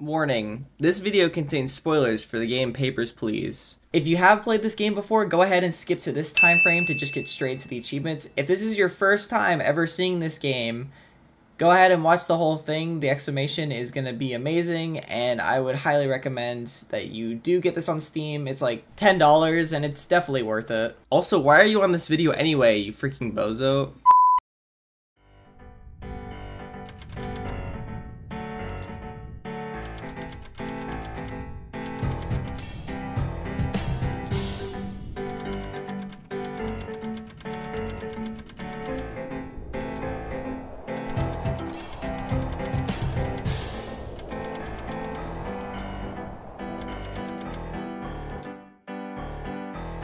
Warning, this video contains spoilers for the game Papers, Please. If you have played this game before, go ahead and skip to this time frame to just get straight to the achievements. If this is your first time ever seeing this game, go ahead and watch the whole thing. The exclamation is going to be amazing, and I would highly recommend that you do get this on Steam. It's like $10, and it's definitely worth it. Also, why are you on this video anyway, you freaking bozo?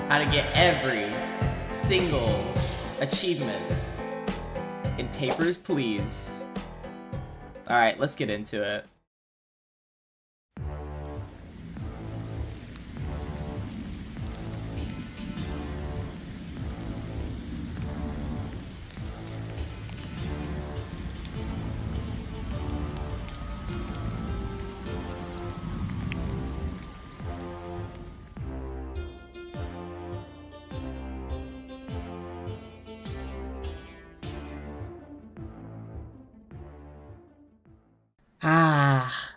How to get every single achievement in Papers, Please. Alright, let's get into it.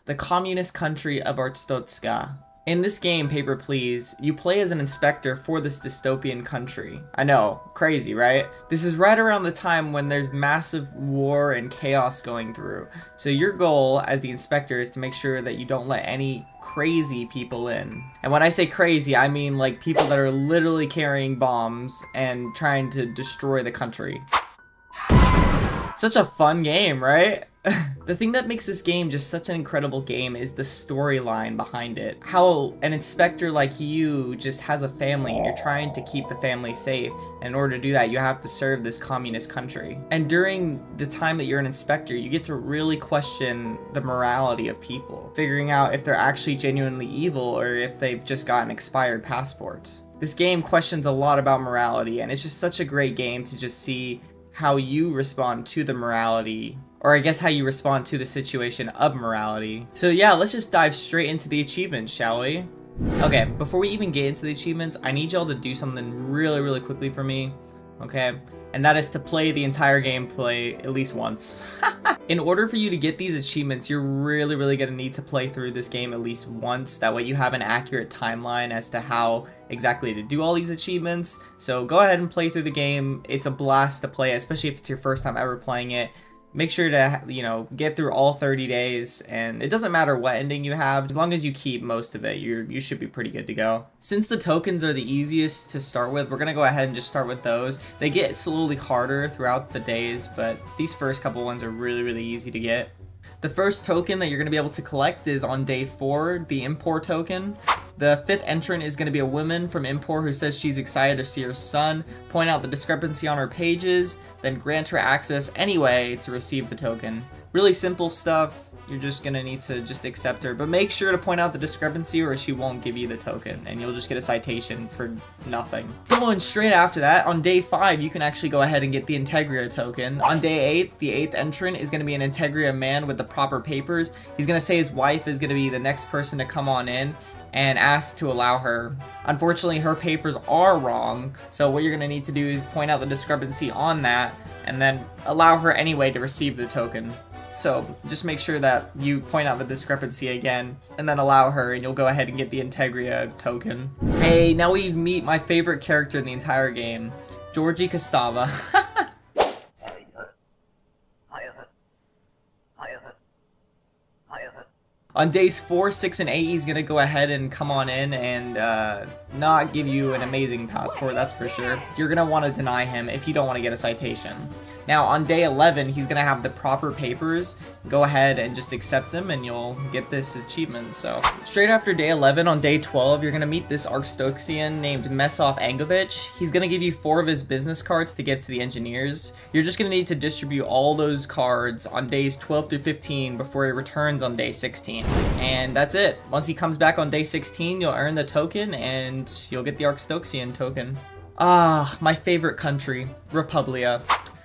The communist country of Arstotzka. In this game, Paper Please, you play as an inspector for this dystopian country. I know, crazy, right? This is right around the time when there's massive war and chaos going through. So your goal as the inspector is to make sure that you don't let any crazy people in. And when I say crazy, I mean like people that are literally carrying bombs and trying to destroy the country. Such a fun game, right? the thing that makes this game just such an incredible game is the storyline behind it. How an inspector like you just has a family and you're trying to keep the family safe. And in order to do that, you have to serve this communist country. And during the time that you're an inspector, you get to really question the morality of people, figuring out if they're actually genuinely evil or if they've just got an expired passport. This game questions a lot about morality, and it's just such a great game to just see how you respond to the morality or I guess how you respond to the situation of morality. So yeah, let's just dive straight into the achievements, shall we? Okay, before we even get into the achievements, I need y'all to do something really, really quickly for me, okay? And that is to play the entire gameplay at least once. In order for you to get these achievements, you're really, really gonna need to play through this game at least once. That way you have an accurate timeline as to how exactly to do all these achievements. So go ahead and play through the game. It's a blast to play, especially if it's your first time ever playing it make sure to you know get through all 30 days and it doesn't matter what ending you have as long as you keep most of it you you should be pretty good to go. Since the tokens are the easiest to start with we're gonna go ahead and just start with those. They get slowly harder throughout the days but these first couple ones are really really easy to get. The first token that you're going to be able to collect is on day 4, the Impor token. The fifth entrant is going to be a woman from Impor who says she's excited to see her son, point out the discrepancy on her pages, then grant her access anyway to receive the token. Really simple stuff. You're just going to need to just accept her, but make sure to point out the discrepancy or she won't give you the token and you'll just get a citation for nothing. Going straight after that, on day 5 you can actually go ahead and get the Antegria token. On day 8, the 8th entrant is going to be an Antegria man with the proper papers. He's going to say his wife is going to be the next person to come on in and asked to allow her. Unfortunately, her papers are wrong, so what you're going to need to do is point out the discrepancy on that, and then allow her anyway to receive the token. So just make sure that you point out the discrepancy again, and then allow her, and you'll go ahead and get the Antegria token. Hey, now we meet my favorite character in the entire game, Jorji Costava. on days four, six, and eight, he's gonna go ahead and come on in and uh, not give you an amazing passport, that's for sure. You're gonna want to deny him if you don't want to get a citation. Now, on day 11, he's gonna have the proper papers. Go ahead and just accept them and you'll get this achievement, so. Straight after day 11, on day 12, you're gonna meet this Arstotzkan named Mesov Angovich. He's gonna give you four of his business cards to give to the engineers. You're just gonna need to distribute all those cards on days 12 through 15 before he returns on day 16. And that's it. Once he comes back on day 16, you'll earn the token and you'll get the Arstotzkan token. Ah, my favorite country, Republia.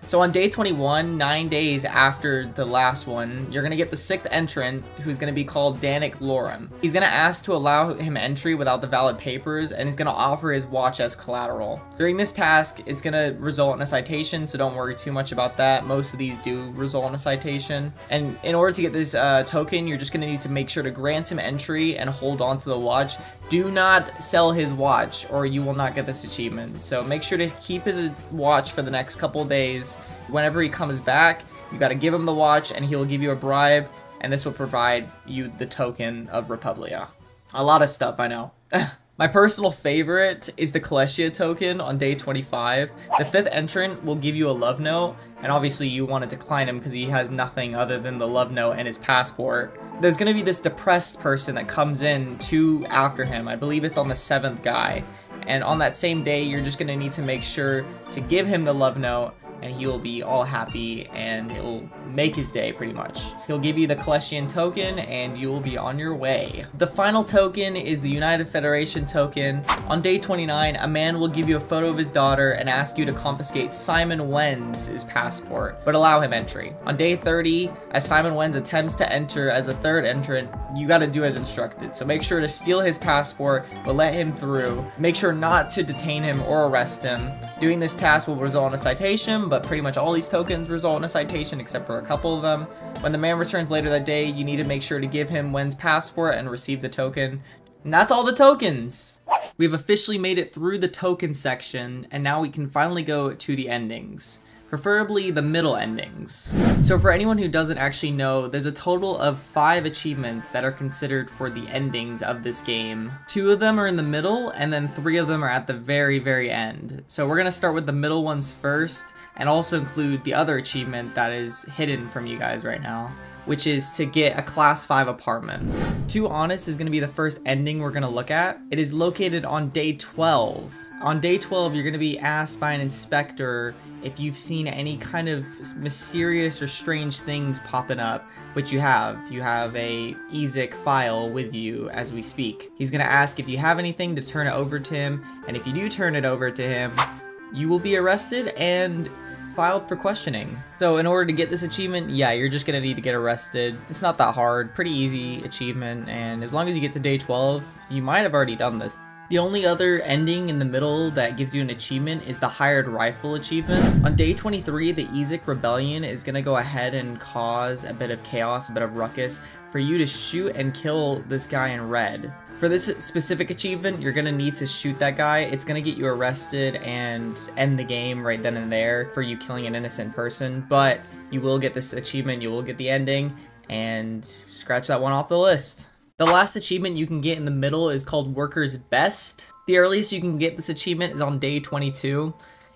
So on day 21, nine days after the last one, you're gonna get the sixth entrant, who's gonna be called Danik Lorem. He's gonna ask to allow him entry without the valid papers, and he's gonna offer his watch as collateral. During this task, it's gonna result in a citation, so don't worry too much about that. Most of these do result in a citation. And in order to get this uh, token, you're just gonna need to make sure to grant him entry and hold on to the watch. Do not sell his watch, or you will not get this achievement. So make sure to keep his watch for the next couple days whenever he comes back, you gotta give him the watch and he will give you a bribe, and this will provide you the token of Republia. A lot of stuff, I know. My personal favorite is the Kolechia token on day 25. The fifth entrant will give you a love note, and obviously you want to decline him because he has nothing other than the love note and his passport. There's going to be this depressed person that comes in two after him. I believe it's on the seventh guy. And on that same day, you're just going to need to make sure to give him the love note and he will be all happy and it will make his day pretty much. He'll give you the Kolechian token and you will be on your way. The final token is the United Federation token. On day 29, a man will give you a photo of his daughter and ask you to confiscate Simon Wens's passport, but allow him entry. On day 30, as Simon Wens attempts to enter as a third entrant, you gotta do as instructed. So make sure to steal his passport, but let him through. Make sure not to detain him or arrest him. Doing this task will result in a citation, but pretty much all these tokens result in a citation except for a couple of them. When the man returns later that day, you need to make sure to give him Wen's passport and receive the token. And that's all the tokens! We've officially made it through the token section, and now we can finally go to the endings preferably the middle endings. So for anyone who doesn't actually know, there's a total of five achievements that are considered for the endings of this game. Two of them are in the middle, and then three of them are at the very, very end. So we're gonna start with the middle ones first, and also include the other achievement that is hidden from you guys right now which is to get a class 5 apartment. Too Honest is going to be the first ending we're going to look at. It is located on day 12. On day 12, you're going to be asked by an inspector if you've seen any kind of mysterious or strange things popping up, which you have. You have a EZIC file with you as we speak. He's gonna ask if you have anything to turn it over to him, and if you do turn it over to him, you will be arrested and filed for questioning. So in order to get this achievement, yeah, you're just gonna need to get arrested. It's not that hard, pretty easy achievement, and as long as you get to day 12, you might have already done this. The only other ending in the middle that gives you an achievement is the Hired Rifle achievement. On day 23, the EZIC Rebellion is going to go ahead and cause a bit of chaos, a bit of ruckus, for you to shoot and kill this guy in red. For this specific achievement, you're to need to shoot that guy. It's to get you arrested and end the game right then and there for you killing an innocent person, but you will get this achievement, you will get the ending, and scratch that one off the list. The last achievement you can get in the middle is called Worker's Best. The earliest you can get this achievement is on day 22.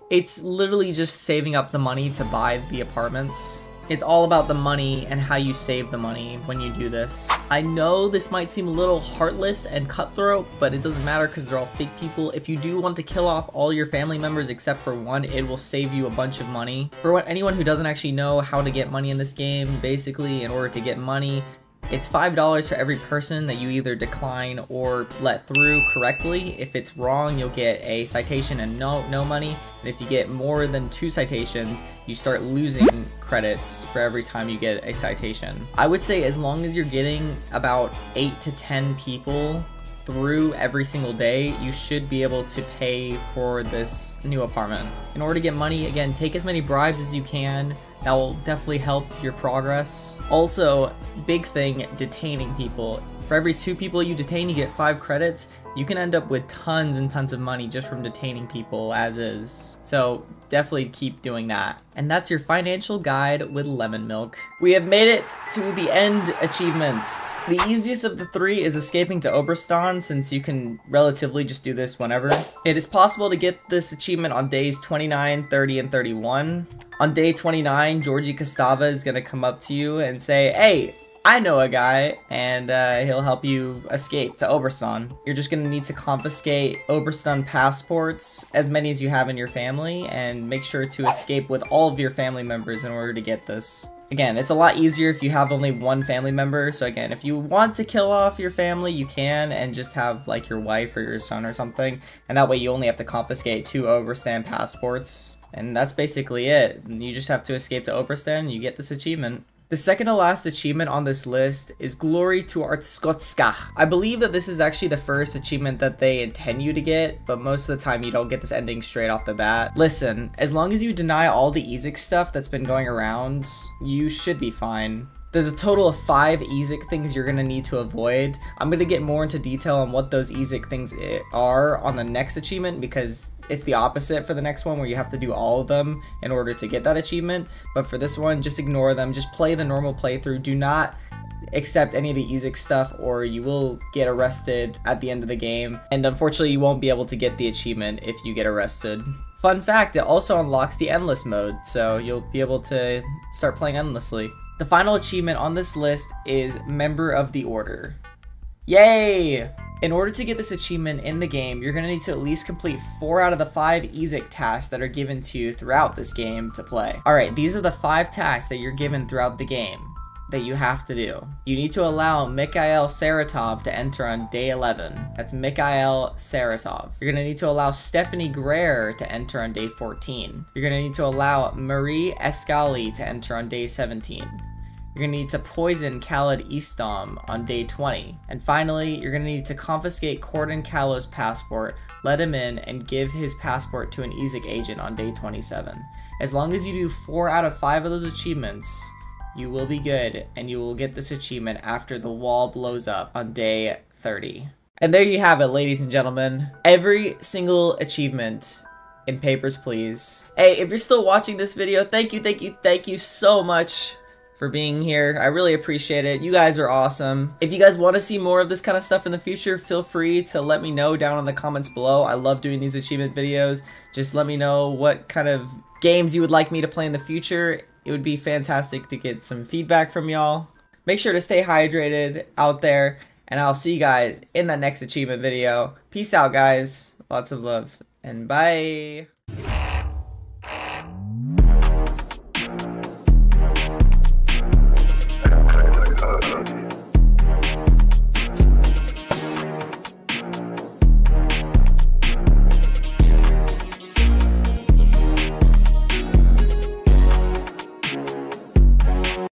It's literally just saving up the money to buy the apartments. It's all about the money and how you save the money when you do this. I know this might seem a little heartless and cutthroat, but it doesn't matter because they're all fake people. If you do want to kill off all your family members except for one, it will save you a bunch of money. For what anyone who doesn't actually know how to get money in this game, basically in order to get money, it's $5 for every person that you either decline or let through correctly. If it's wrong, you'll get a citation and no, no money. And if you get more than two citations, you start losing credits for every time you get a citation. I would say as long as you're getting about 8 to 10 people through every single day, you should be able to pay for this new apartment. In order to get money, again, take as many bribes as you can, that will definitely help your progress. Also, big thing, detaining people. For every two people you detain, you get five credits. You can end up with tons and tons of money just from detaining people as is. So definitely keep doing that. And that's your financial guide with lemon milk. We have made it to the end achievements. The easiest of the three is escaping to Obristan since you can relatively just do this whenever. It is possible to get this achievement on days 29, 30, and 31. On day 29, Jorji Costava is to come up to you and say, Hey, I know a guy, and uh, he'll help you escape to Obristan. You're just to need to confiscate Obristan passports, as many as you have in your family, and make sure to escape with all of your family members in order to get this. Again, it's a lot easier if you have only one family member, so again, if you want to kill off your family, you can, and just have, like, your wife or your son or something, and that way you only have to confiscate two Obristan passports And that's basically it. You just have to escape to Obristan and you get this achievement. The second to last achievement on this list is Glory to Arstotzka. I believe that this is actually the first achievement that they intend you to get, but most of the time you don't get this ending straight off the bat. Listen, as long as you deny all the EZIC stuff that's been going around, you should be fine. There's a total of five EZIC things you're gonna need to avoid. I'm gonna get more into detail on what those EZIC things are on the next achievement because it's the opposite for the next one where you have to do all of them in order to get that achievement. But for this one, just ignore them. Just play the normal playthrough. Do not accept any of the EZIC stuff or you will get arrested at the end of the game. And unfortunately, you won't be able to get the achievement if you get arrested. Fun fact, it also unlocks the endless mode, so you'll be able to start playing endlessly. The final achievement on this list is Member of the Order. Yay! In order to get this achievement in the game, you're going to need to at least complete 4 out of the 5 EZIC tasks that are given to you throughout this game to play. Alright, these are the 5 tasks that you're given throughout the game that you have to do. You need to allow Mikhail Saratov to enter on day 11. That's Mikhail Saratov. You're gonna need to allow Stephanie Greer to enter on day 14. You're gonna need to allow Marie Escali to enter on day 17. You're to need to poison Khaled Istam on day 20. And finally, you're to need to confiscate Kordon Kallo's passport, let him in, and give his passport to an EZIC agent on day 27. As long as you do 4 out of 5 of those achievements, you will be good, and you will get this achievement after the wall blows up on day 30. And there you have it, ladies and gentlemen. Every single achievement in Papers, Please. Hey, if you're still watching this video, thank you, thank you, thank you so much for being here. I really appreciate it. You guys are awesome. If you guys want to see more of this kind of stuff in the future, feel free to let me know down in the comments below. I love doing these achievement videos. Just let me know what kind of games you would like me to play in the future. It would be fantastic to get some feedback from y'all. Make sure to stay hydrated out there, and I'll see you guys in the next achievement video. Peace out, guys. Lots of love, and bye.